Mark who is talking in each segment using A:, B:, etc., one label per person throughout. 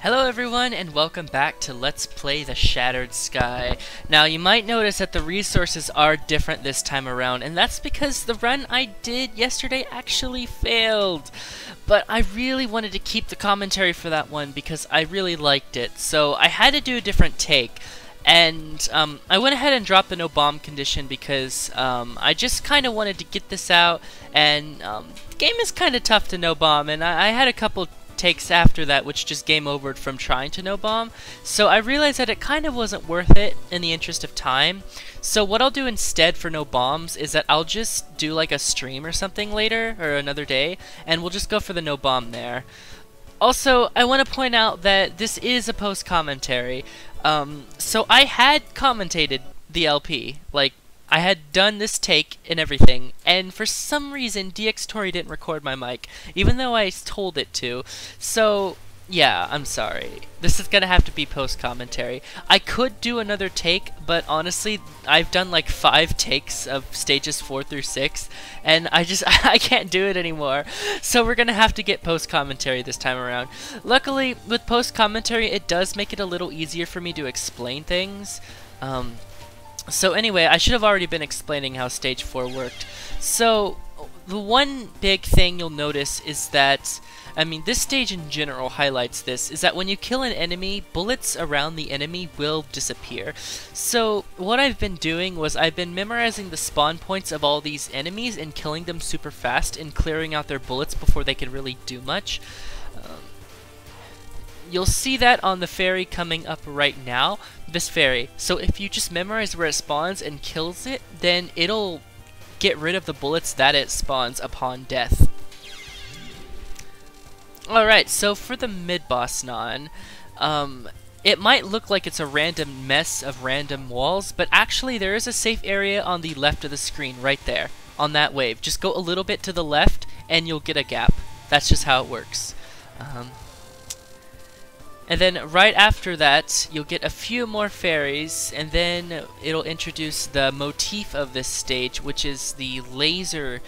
A: Hello everyone and welcome back to Let's Play the Shattered Sky. Now you might notice that the resources are different this time around and that's because the run I did yesterday actually failed. But I really wanted to keep the commentary for that one because I really liked it so I had to do a different take. And um, I went ahead and dropped the no bomb condition because um, I just kind of wanted to get this out and um, the game is kind of tough to no bomb and I, I had a couple takes after that, which just game overed from trying to no bomb. So I realized that it kind of wasn't worth it in the interest of time. So what I'll do instead for no bombs is that I'll just do like a stream or something later or another day, and we'll just go for the no bomb there. Also, I want to point out that this is a post commentary. Um, so I had commentated the LP, like I had done this take and everything, and for some reason DxTory didn't record my mic, even though I told it to. So, yeah, I'm sorry. This is gonna have to be post commentary. I could do another take, but honestly, I've done like five takes of stages four through six, and I just I can't do it anymore. So we're gonna have to get post commentary this time around. Luckily, with post commentary, it does make it a little easier for me to explain things. Um, so anyway, I should have already been explaining how Stage 4 worked. So, the one big thing you'll notice is that, I mean, this stage in general highlights this, is that when you kill an enemy, bullets around the enemy will disappear. So, what I've been doing was I've been memorizing the spawn points of all these enemies and killing them super fast and clearing out their bullets before they can really do much. Um, you'll see that on the ferry coming up right now, this ferry. So if you just memorize where it spawns and kills it, then it'll get rid of the bullets that it spawns upon death. Alright, so for the mid-boss non, um, it might look like it's a random mess of random walls, but actually there is a safe area on the left of the screen, right there, on that wave. Just go a little bit to the left, and you'll get a gap. That's just how it works. Um, and then right after that, you'll get a few more fairies, and then it'll introduce the motif of this stage, which is the laser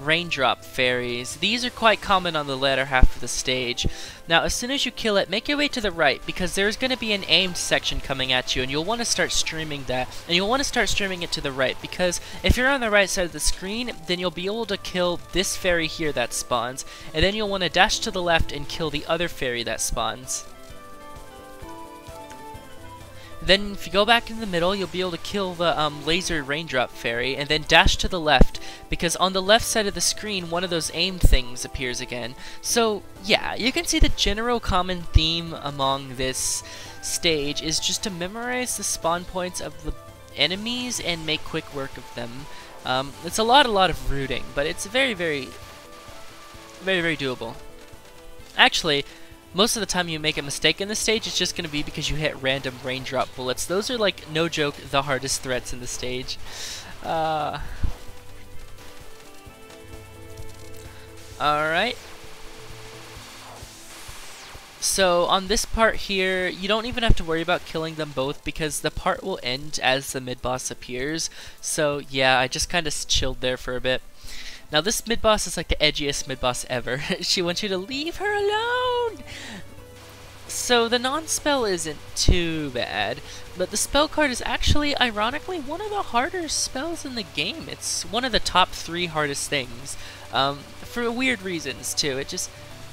A: raindrop fairies. These are quite common on the latter half of the stage. Now, as soon as you kill it, make your way to the right, because there's going to be an aimed section coming at you, and you'll want to start streaming that. And you'll want to start streaming it to the right, because if you're on the right side of the screen, then you'll be able to kill this fairy here that spawns, and then you'll want to dash to the left and kill the other fairy that spawns. Then if you go back in the middle, you'll be able to kill the um, laser raindrop fairy, and then dash to the left, because on the left side of the screen, one of those aimed things appears again. So, yeah, you can see the general common theme among this stage is just to memorize the spawn points of the enemies and make quick work of them. Um, it's a lot, a lot of rooting, but it's very, very, very, very doable. Actually, most of the time you make a mistake in the stage, it's just going to be because you hit random raindrop bullets. Those are, like, no joke, the hardest threats in the stage. Uh... Alright. So, on this part here, you don't even have to worry about killing them both because the part will end as the mid-boss appears. So, yeah, I just kind of chilled there for a bit. Now this mid-boss is like the edgiest mid-boss ever. she wants you to leave her alone! So the non-spell isn't too bad, but the spell card is actually, ironically, one of the harder spells in the game. It's one of the top three hardest things, um, for weird reasons too. It just,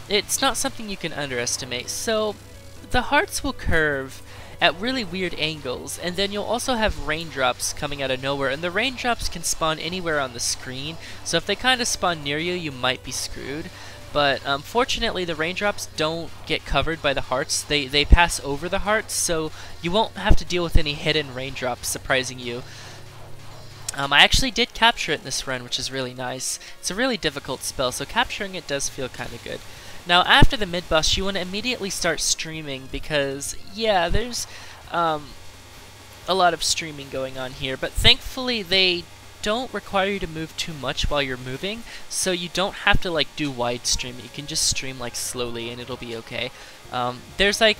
A: it's not something you can underestimate. So the hearts will curve at really weird angles, and then you'll also have raindrops coming out of nowhere, and the raindrops can spawn anywhere on the screen, so if they kind of spawn near you, you might be screwed. But um, fortunately, the raindrops don't get covered by the hearts. They, they pass over the hearts, so you won't have to deal with any hidden raindrops surprising you. Um, I actually did capture it in this run, which is really nice. It's a really difficult spell, so capturing it does feel kind of good. Now, after the mid-boss, you want to immediately start streaming because, yeah, there's um, a lot of streaming going on here. But thankfully, they don't require you to move too much while you're moving, so you don't have to like do wide stream. You can just stream like slowly and it'll be okay. Um, there's like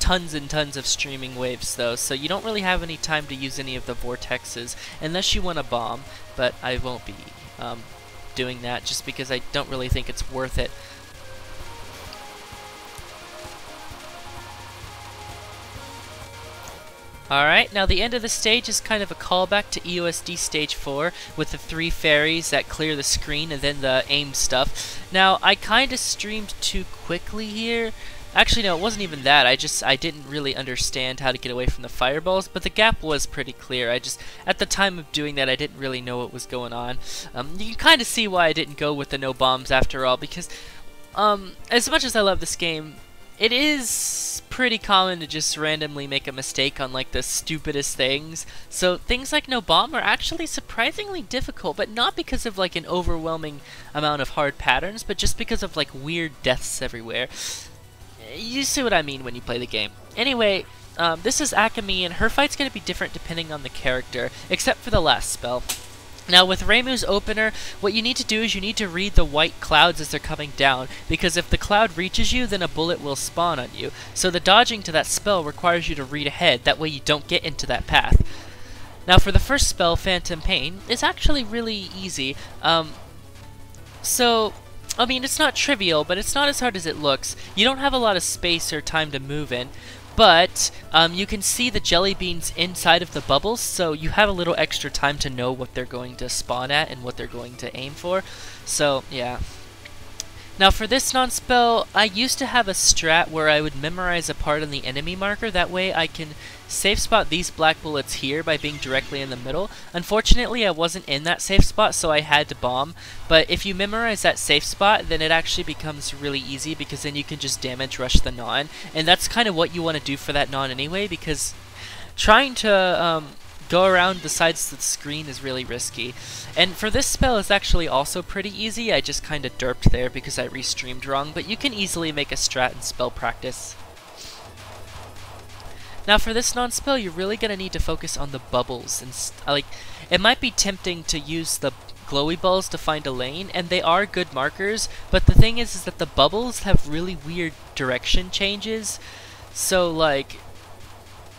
A: tons and tons of streaming waves though, so you don't really have any time to use any of the vortexes unless you want a bomb, but I won't be um, doing that just because I don't really think it's worth it. Alright, now the end of the stage is kind of a callback to EOSD Stage 4 with the three fairies that clear the screen and then the aim stuff. Now, I kind of streamed too quickly here. Actually, no, it wasn't even that. I just, I didn't really understand how to get away from the fireballs, but the gap was pretty clear. I just, at the time of doing that, I didn't really know what was going on. Um, you can kind of see why I didn't go with the no bombs after all, because um, as much as I love this game, it is pretty common to just randomly make a mistake on like the stupidest things. So things like no bomb are actually surprisingly difficult, but not because of like an overwhelming amount of hard patterns, but just because of like weird deaths everywhere. You see what I mean when you play the game. Anyway, um, this is Akemi, and her fight's going to be different depending on the character, except for the last spell. Now with Reimu's opener, what you need to do is you need to read the white clouds as they're coming down, because if the cloud reaches you, then a bullet will spawn on you. So the dodging to that spell requires you to read ahead, that way you don't get into that path. Now for the first spell, Phantom Pain, it's actually really easy. Um, so, I mean, it's not trivial, but it's not as hard as it looks. You don't have a lot of space or time to move in, but um, you can see the jelly beans inside of the bubbles, so you have a little extra time to know what they're going to spawn at and what they're going to aim for. So, yeah. Now for this non-spell, I used to have a strat where I would memorize a part on the enemy marker, that way I can safe spot these black bullets here by being directly in the middle. Unfortunately, I wasn't in that safe spot, so I had to bomb, but if you memorize that safe spot, then it actually becomes really easy because then you can just damage rush the non, and that's kind of what you want to do for that non anyway, because trying to um, go around the sides of the screen is really risky. And for this spell, it's actually also pretty easy. I just kind of derped there because I restreamed wrong, but you can easily make a strat in spell practice. Now for this non-spell, you're really going to need to focus on the bubbles. and Like, It might be tempting to use the glowy balls to find a lane, and they are good markers, but the thing is, is that the bubbles have really weird direction changes. So, like,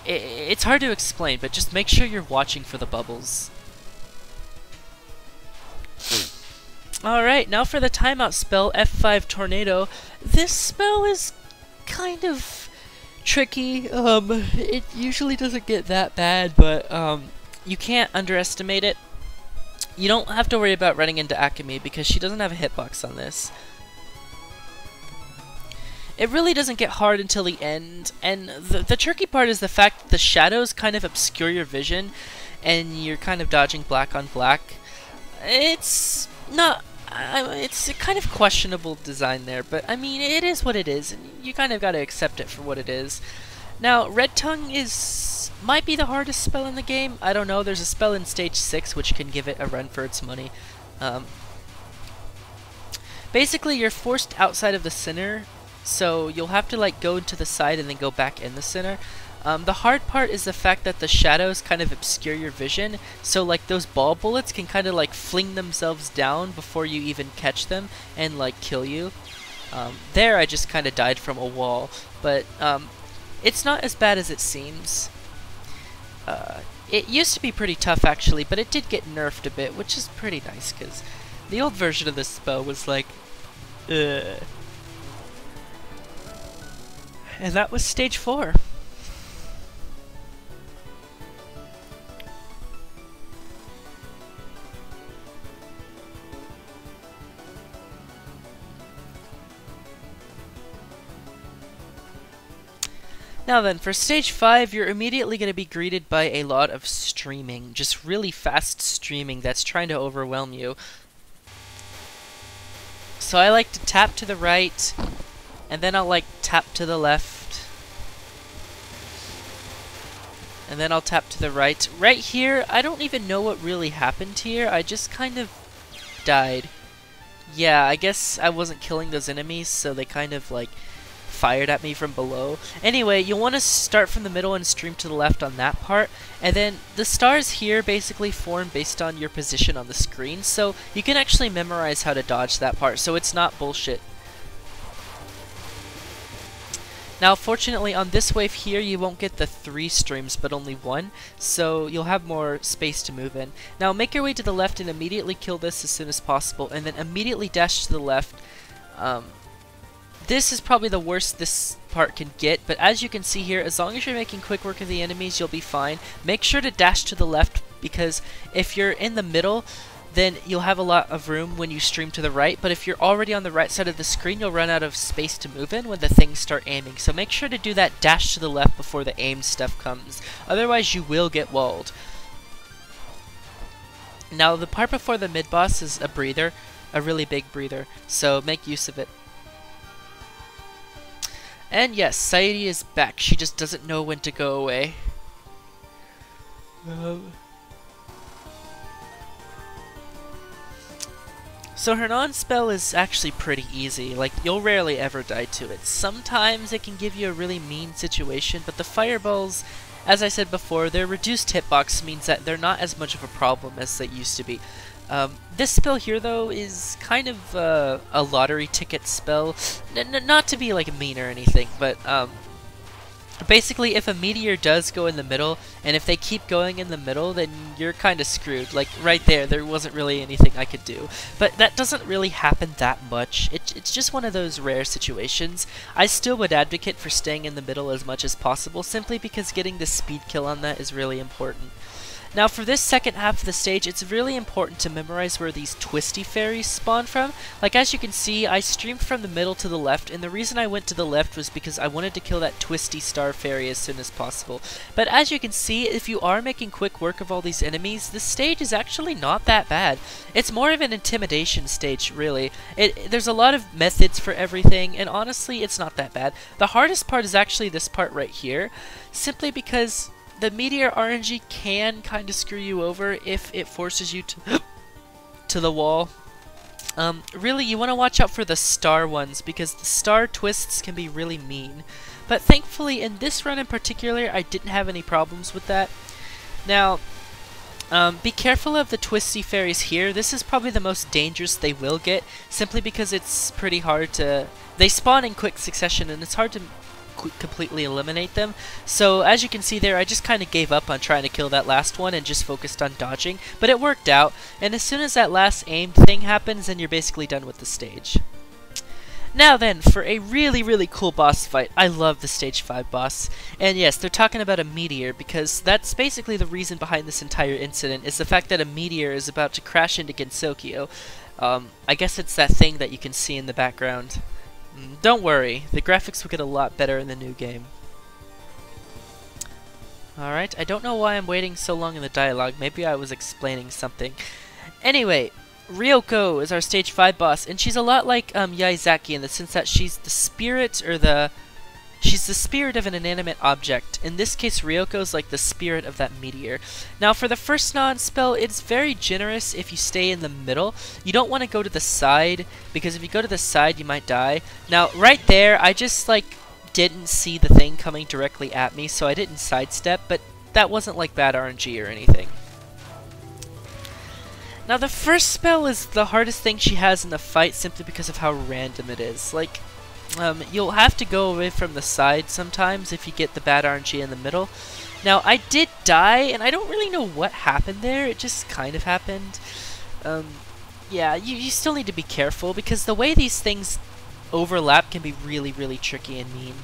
A: it's hard to explain, but just make sure you're watching for the bubbles. Alright, now for the timeout spell, F5 Tornado. This spell is kind of tricky. Um, it usually doesn't get that bad, but um, you can't underestimate it. You don't have to worry about running into Akemi because she doesn't have a hitbox on this. It really doesn't get hard until the end, and the, the tricky part is the fact that the shadows kind of obscure your vision, and you're kind of dodging black on black. It's not it's a kind of questionable design there, but I mean, it is what it is, and you kind of got to accept it for what it is. Now, Red Tongue is might be the hardest spell in the game. I don't know. There's a spell in Stage 6 which can give it a run for its money. Um, basically, you're forced outside of the center, so you'll have to like go to the side and then go back in the center. Um, the hard part is the fact that the shadows kind of obscure your vision, so like those ball bullets can kind of like fling themselves down before you even catch them and like kill you. Um, there I just kind of died from a wall, but um, it's not as bad as it seems. Uh, it used to be pretty tough actually, but it did get nerfed a bit, which is pretty nice because the old version of this spell was like, Ugh. And that was stage 4. Now then, for stage 5, you're immediately going to be greeted by a lot of streaming. Just really fast streaming that's trying to overwhelm you. So I like to tap to the right, and then I'll like tap to the left. And then I'll tap to the right. Right here, I don't even know what really happened here. I just kind of died. Yeah, I guess I wasn't killing those enemies, so they kind of like fired at me from below. Anyway, you'll want to start from the middle and stream to the left on that part, and then the stars here basically form based on your position on the screen, so you can actually memorize how to dodge that part, so it's not bullshit. Now, fortunately, on this wave here, you won't get the three streams, but only one, so you'll have more space to move in. Now, make your way to the left and immediately kill this as soon as possible, and then immediately dash to the left. Um, This is probably the worst this part can get, but as you can see here, as long as you're making quick work of the enemies, you'll be fine. Make sure to dash to the left, because if you're in the middle, then you'll have a lot of room when you stream to the right, but if you're already on the right side of the screen, you'll run out of space to move in when the things start aiming. So make sure to do that dash to the left before the aim stuff comes. Otherwise, you will get walled. Now, the part before the mid-boss is a breather, a really big breather, so make use of it. And yes, Sairi is back. She just doesn't know when to go away. Um. So her non-spell is actually pretty easy, like you'll rarely ever die to it. Sometimes it can give you a really mean situation, but the fireballs, as I said before, their reduced hitbox means that they're not as much of a problem as they used to be. Um, this spell here, though, is kind of uh, a lottery ticket spell. N not to be like mean or anything, but um, basically if a meteor does go in the middle and if they keep going in the middle then you're kind of screwed. Like right there there wasn't really anything I could do. But that doesn't really happen that much. It, it's just one of those rare situations. I still would advocate for staying in the middle as much as possible simply because getting the speed kill on that is really important now for this second half of the stage, it's really important to memorize where these twisty fairies spawn from. Like as you can see, I streamed from the middle to the left, and the reason I went to the left was because I wanted to kill that twisty star fairy as soon as possible. But as you can see, if you are making quick work of all these enemies, this stage is actually not that bad. It's more of an intimidation stage, really. It, there's a lot of methods for everything, and honestly, it's not that bad. The hardest part is actually this part right here, simply because the Meteor RNG can kind of screw you over if it forces you to, to the wall. Um, really, you want to watch out for the star ones because the star twists can be really mean. But thankfully, in this run in particular, I didn't have any problems with that. Now, um, be careful of the twisty fairies here. This is probably the most dangerous they will get, simply because it's pretty hard to... They spawn in quick succession, and it's hard to completely eliminate them. So as you can see there, I just kind of gave up on trying to kill that last one and just focused on dodging, but it worked out, and as soon as that last aimed thing happens, then you're basically done with the stage. Now then, for a really, really cool boss fight. I love the Stage 5 boss. And yes, they're talking about a meteor, because that's basically the reason behind this entire incident, is the fact that a meteor is about to crash into Gensokyo. Um, I guess it's that thing that you can see in the background. Don't worry, the graphics will get a lot better in the new game. Alright, I don't know why I'm waiting so long in the dialogue. Maybe I was explaining something. Anyway, Ryoko is our stage 5 boss, and she's a lot like um, Yaezaki in the sense that she's the spirit, or the She's the spirit of an inanimate object. In this case, Ryoko is like the spirit of that meteor. Now, for the first non-spell, it's very generous if you stay in the middle. You don't want to go to the side, because if you go to the side, you might die. Now, right there, I just, like, didn't see the thing coming directly at me, so I didn't sidestep, but that wasn't, like, bad RNG or anything. Now, the first spell is the hardest thing she has in the fight simply because of how random it is. Like, um, you'll have to go away from the side sometimes if you get the bad RNG in the middle. Now, I did die, and I don't really know what happened there. It just kind of happened. Um, yeah, you, you still need to be careful, because the way these things overlap can be really, really tricky and mean.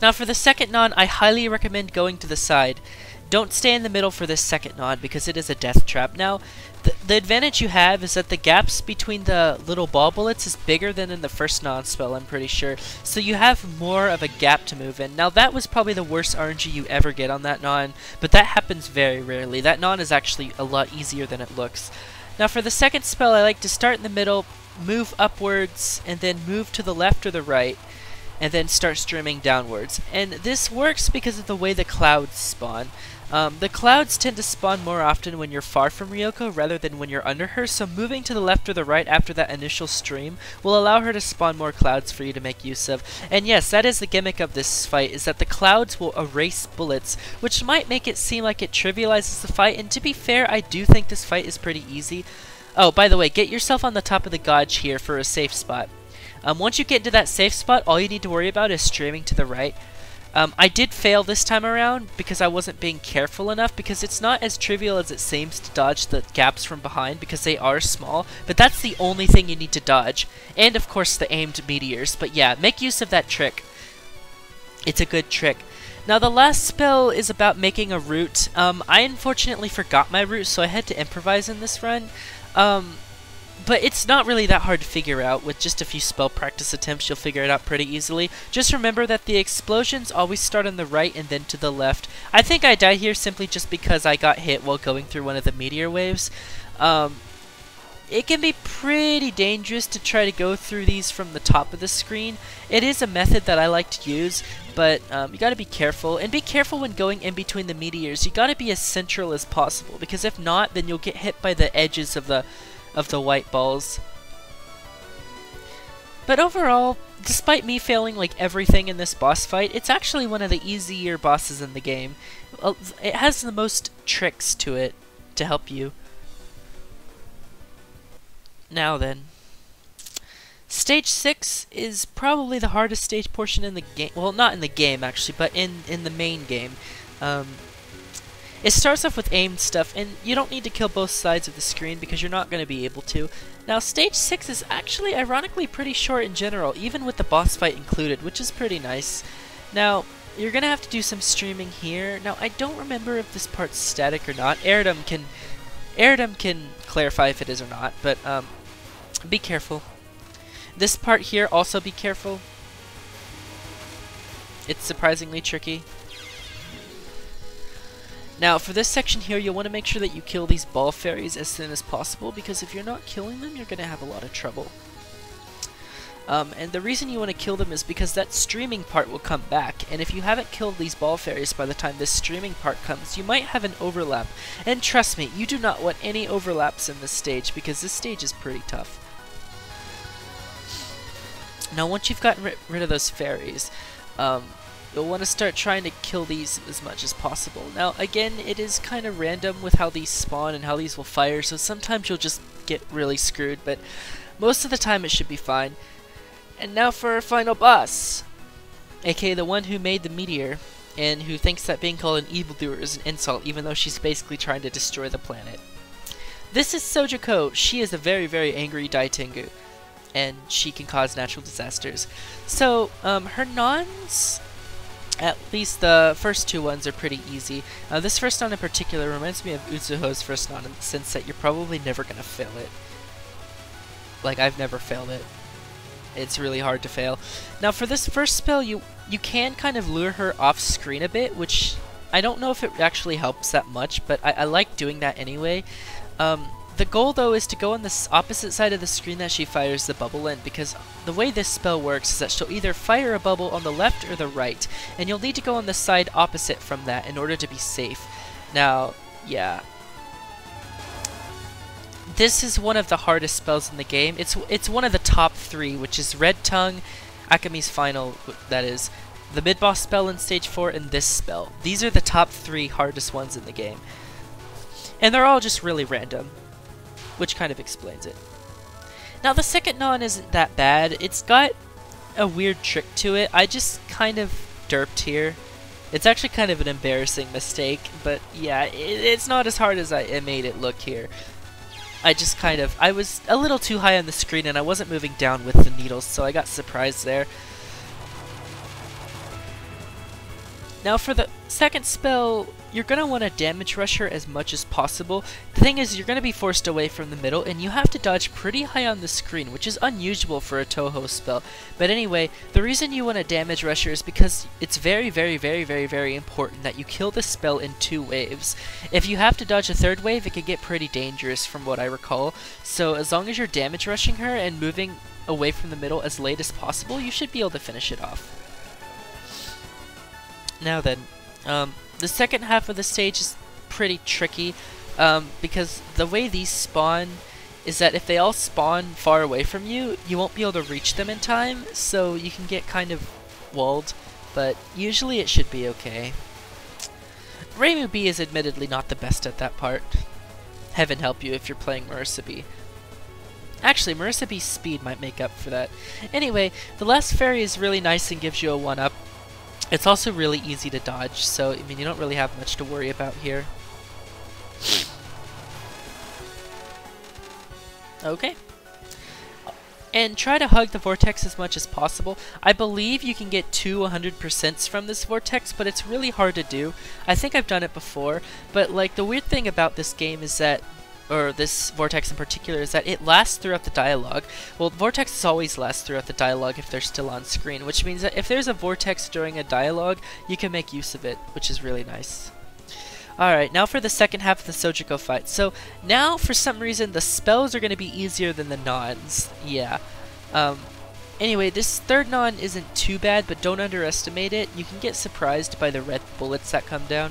A: Now, for the second non, I highly recommend going to the side. Don't stay in the middle for this second non because it is a death trap. Now, the, the advantage you have is that the gaps between the little ball bullets is bigger than in the first non-spell, I'm pretty sure. So you have more of a gap to move in. Now that was probably the worst RNG you ever get on that non, but that happens very rarely. That non is actually a lot easier than it looks. Now for the second spell, I like to start in the middle, move upwards, and then move to the left or the right, and then start streaming downwards. And this works because of the way the clouds spawn. Um, the clouds tend to spawn more often when you're far from Ryoko rather than when you're under her, so moving to the left or the right after that initial stream will allow her to spawn more clouds for you to make use of. And yes, that is the gimmick of this fight, is that the clouds will erase bullets, which might make it seem like it trivializes the fight, and to be fair, I do think this fight is pretty easy. Oh, by the way, get yourself on the top of the Gauge here for a safe spot. Um, once you get into that safe spot, all you need to worry about is streaming to the right. Um, I did fail this time around because I wasn't being careful enough because it's not as trivial as it seems to dodge the gaps from behind because they are small, but that's the only thing you need to dodge. And of course the aimed meteors, but yeah, make use of that trick. It's a good trick. Now the last spell is about making a route. Um, I unfortunately forgot my route, so I had to improvise in this run. Um, but it's not really that hard to figure out. With just a few spell practice attempts, you'll figure it out pretty easily. Just remember that the explosions always start on the right and then to the left. I think I died here simply just because I got hit while going through one of the meteor waves. Um, it can be pretty dangerous to try to go through these from the top of the screen. It is a method that I like to use, but um, you gotta be careful. And be careful when going in between the meteors. You gotta be as central as possible, because if not, then you'll get hit by the edges of the of the white balls. But overall, despite me failing like everything in this boss fight, it's actually one of the easier bosses in the game. It has the most tricks to it to help you. Now then. Stage 6 is probably the hardest stage portion in the game. Well, not in the game, actually, but in, in the main game. Um, it starts off with aimed stuff, and you don't need to kill both sides of the screen because you're not going to be able to. Now, Stage 6 is actually ironically pretty short in general, even with the boss fight included, which is pretty nice. Now, you're going to have to do some streaming here. Now, I don't remember if this part's static or not. Eredom can, Eredom can clarify if it is or not, but um, be careful. This part here, also be careful. It's surprisingly tricky. Now, for this section here, you'll want to make sure that you kill these ball fairies as soon as possible, because if you're not killing them, you're going to have a lot of trouble. Um, and the reason you want to kill them is because that streaming part will come back, and if you haven't killed these ball fairies by the time this streaming part comes, you might have an overlap. And trust me, you do not want any overlaps in this stage, because this stage is pretty tough. Now once you've gotten ri rid of those fairies, um, you'll want to start trying to kill these as much as possible. Now again, it is kind of random with how these spawn and how these will fire, so sometimes you'll just get really screwed, but most of the time it should be fine. And now for our final boss, aka the one who made the meteor, and who thinks that being called an evildoer is an insult even though she's basically trying to destroy the planet. This is Sojiko. She is a very, very angry Daitengu and she can cause natural disasters. So, um, her nons, at least the first two ones are pretty easy. Uh, this first one in particular reminds me of Utsuho's first non in the sense that you're probably never going to fail it. Like, I've never failed it. It's really hard to fail. Now, for this first spell, you, you can kind of lure her off screen a bit, which I don't know if it actually helps that much, but I, I like doing that anyway. Um, the goal though is to go on the opposite side of the screen that she fires the bubble in because the way this spell works is that she'll either fire a bubble on the left or the right and you'll need to go on the side opposite from that in order to be safe. Now, yeah. This is one of the hardest spells in the game. It's it's one of the top three, which is Red Tongue, Akemi's Final, that is, the mid-boss spell in Stage 4, and this spell. These are the top three hardest ones in the game. And they're all just really random which kind of explains it. Now the second non isn't that bad. It's got a weird trick to it. I just kind of derped here. It's actually kind of an embarrassing mistake, but yeah, it, it's not as hard as I made it look here. I just kind of, I was a little too high on the screen and I wasn't moving down with the needles, so I got surprised there. Now for the second spell, you're going to want to damage rush her as much as possible. The thing is, you're going to be forced away from the middle, and you have to dodge pretty high on the screen, which is unusual for a Touhou spell. But anyway, the reason you want to damage rush her is because it's very, very, very, very, very important that you kill the spell in two waves. If you have to dodge a third wave, it can get pretty dangerous from what I recall. So as long as you're damage rushing her and moving away from the middle as late as possible, you should be able to finish it off. Now then, um, the second half of the stage is pretty tricky um, because the way these spawn is that if they all spawn far away from you, you won't be able to reach them in time, so you can get kind of walled, but usually it should be okay. Reimu B is admittedly not the best at that part. Heaven help you if you're playing Marisa B. Actually, Marisa B's speed might make up for that. Anyway, the last fairy is really nice and gives you a 1-up, It's also really easy to dodge, so I mean you don't really have much to worry about here. Okay. And try to hug the vortex as much as possible. I believe you can get two 100% from this vortex, but it's really hard to do. I think I've done it before, but like the weird thing about this game is that or this vortex in particular, is that it lasts throughout the dialogue. Well, vortexes always last throughout the dialogue if they're still on screen, which means that if there's a vortex during a dialogue, you can make use of it, which is really nice. Alright, now for the second half of the Sojiko fight. So, now, for some reason, the spells are going to be easier than the nons. Yeah. Um, anyway, this third non isn't too bad, but don't underestimate it. You can get surprised by the red bullets that come down.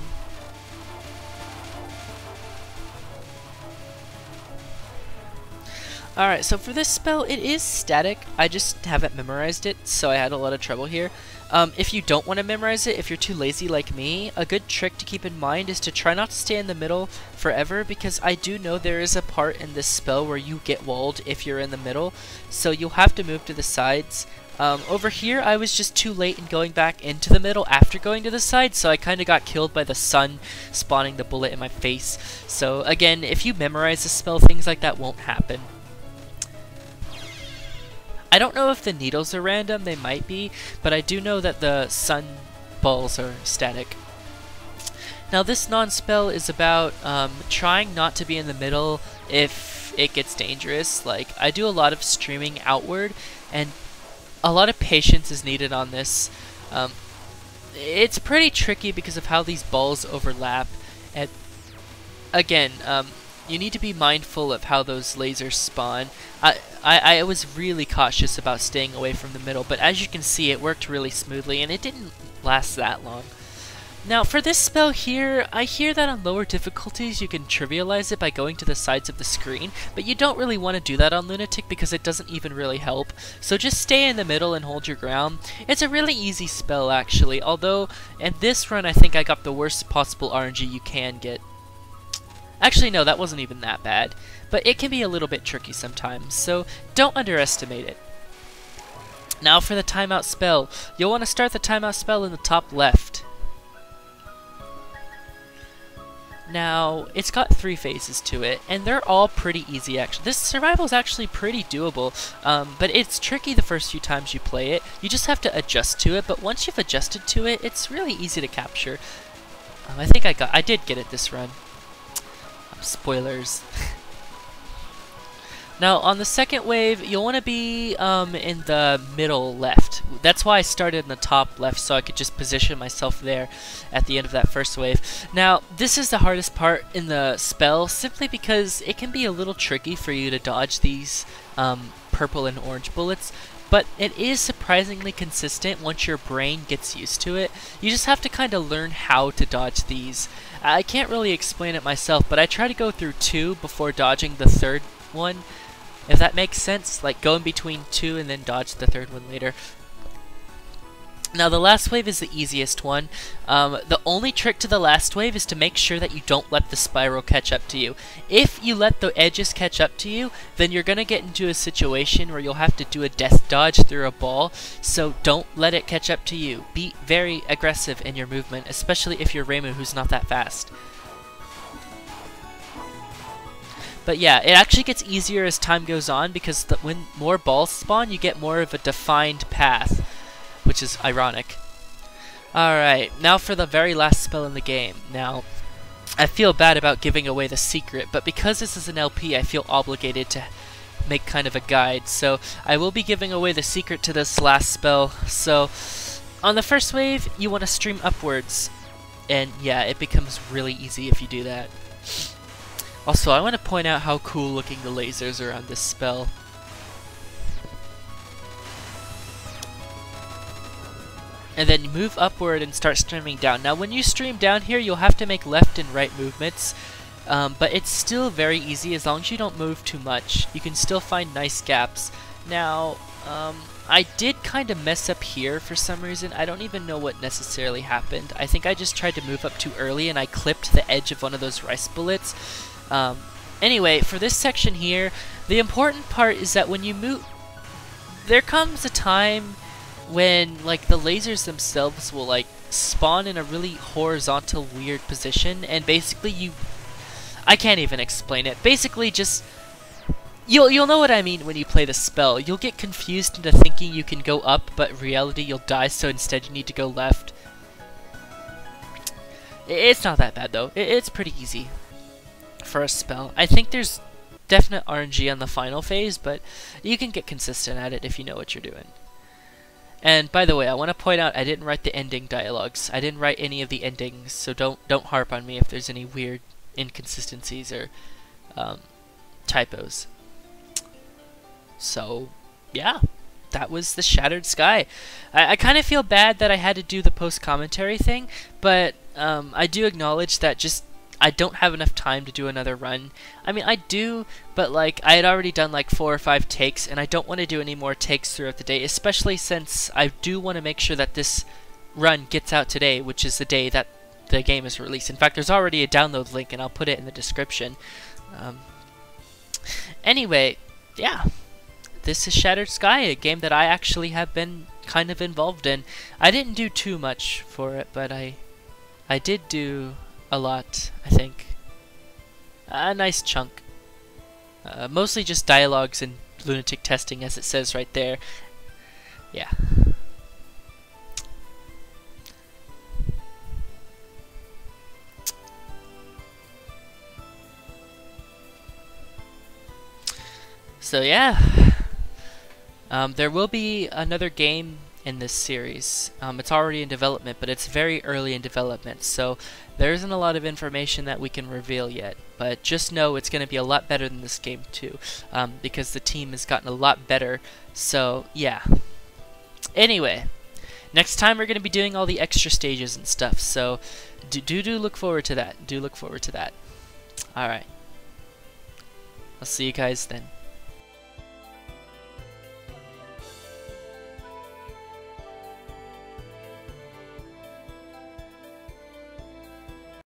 A: Alright, so for this spell, it is static. I just haven't memorized it, so I had a lot of trouble here. Um, if you don't want to memorize it, if you're too lazy like me, a good trick to keep in mind is to try not to stay in the middle forever, because I do know there is a part in this spell where you get walled if you're in the middle, so you'll have to move to the sides. Um, over here, I was just too late in going back into the middle after going to the side, so I kind of got killed by the sun spawning the bullet in my face. So again, if you memorize the spell, things like that won't happen. I don't know if the needles are random, they might be, but I do know that the sun balls are static. Now this non-spell is about um, trying not to be in the middle if it gets dangerous. Like, I do a lot of streaming outward, and a lot of patience is needed on this. Um, it's pretty tricky because of how these balls overlap. And again, um, you need to be mindful of how those lasers spawn. I, I, I was really cautious about staying away from the middle, but as you can see, it worked really smoothly, and it didn't last that long. Now, for this spell here, I hear that on lower difficulties you can trivialize it by going to the sides of the screen, but you don't really want to do that on Lunatic because it doesn't even really help. So just stay in the middle and hold your ground. It's a really easy spell actually, although in this run I think I got the worst possible RNG you can get. Actually, no, that wasn't even that bad. But it can be a little bit tricky sometimes, so don't underestimate it. Now for the timeout spell. You'll want to start the timeout spell in the top left. Now, it's got three phases to it, and they're all pretty easy actually. This survival is actually pretty doable, um, but it's tricky the first few times you play it. You just have to adjust to it, but once you've adjusted to it, it's really easy to capture. Um, I think I got, I did get it this run. Spoilers. now, on the second wave, you'll want to be um, in the middle left. That's why I started in the top left, so I could just position myself there at the end of that first wave. Now, this is the hardest part in the spell, simply because it can be a little tricky for you to dodge these um, purple and orange bullets but it is surprisingly consistent once your brain gets used to it. You just have to kind of learn how to dodge these. I can't really explain it myself, but I try to go through two before dodging the third one. If that makes sense, like go in between two and then dodge the third one later. Now the last wave is the easiest one. Um, the only trick to the last wave is to make sure that you don't let the spiral catch up to you. If you let the edges catch up to you, then you're going to get into a situation where you'll have to do a death dodge through a ball, so don't let it catch up to you. Be very aggressive in your movement, especially if you're Reimu who's not that fast. But yeah, it actually gets easier as time goes on because the, when more balls spawn, you get more of a defined path which is ironic. Alright, now for the very last spell in the game. Now, I feel bad about giving away the secret, but because this is an LP, I feel obligated to make kind of a guide. So, I will be giving away the secret to this last spell. So, on the first wave, you want to stream upwards. And yeah, it becomes really easy if you do that. Also, I want to point out how cool looking the lasers are on this spell. And then move upward and start streaming down. Now when you stream down here, you'll have to make left and right movements, um, but it's still very easy as long as you don't move too much. You can still find nice gaps. Now, um, I did kind of mess up here for some reason. I don't even know what necessarily happened. I think I just tried to move up too early and I clipped the edge of one of those rice bullets. Um, anyway, for this section here, the important part is that when you move, there comes a time when like the lasers themselves will like spawn in a really horizontal weird position and basically you I can't even explain it. Basically just you'll you'll know what I mean when you play the spell. You'll get confused into thinking you can go up, but reality you'll die so instead you need to go left. It's not that bad though. It's pretty easy for a spell. I think there's definite RNG on the final phase, but you can get consistent at it if you know what you're doing. And by the way, I want to point out I didn't write the ending dialogues. I didn't write any of the endings, so don't don't harp on me if there's any weird inconsistencies or um, typos. So, yeah, that was the Shattered Sky. I, I kind of feel bad that I had to do the post commentary thing, but um, I do acknowledge that just I don't have enough time to do another run. I mean, I do, but like I had already done like four or five takes, and I don't want to do any more takes throughout the day, especially since I do want to make sure that this run gets out today, which is the day that the game is released. In fact, there's already a download link, and I'll put it in the description. Um, anyway, yeah, this is Shattered Sky, a game that I actually have been kind of involved in. I didn't do too much for it, but I, I did do a lot, I think. A nice chunk. Uh, mostly just dialogues and lunatic testing, as it says right there. Yeah. So yeah, um, there will be another game in this series. Um, it's already in development, but it's very early in development, so there isn't a lot of information that we can reveal yet, but just know it's going to be a lot better than this game too, um, because the team has gotten a lot better, so yeah. Anyway, next time we're going to be doing all the extra stages and stuff, so do, do, do look forward to that. Do look forward to that. Alright. I'll see you guys then.